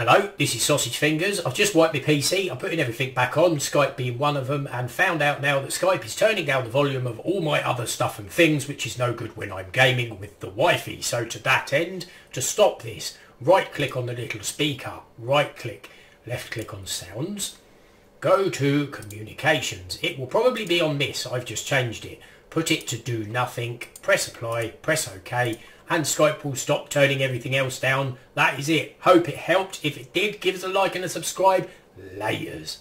Hello, this is Sausage Fingers. I've just wiped my PC. I'm putting everything back on, Skype being one of them, and found out now that Skype is turning down the volume of all my other stuff and things, which is no good when I'm gaming with the Wi-Fi. So to that end, to stop this, right click on the little speaker, right click, left click on sounds, go to communications. It will probably be on this, I've just changed it. Put it to do nothing, press apply, press OK, and Skype will stop turning everything else down. That is it. Hope it helped. If it did, give us a like and a subscribe. Laters.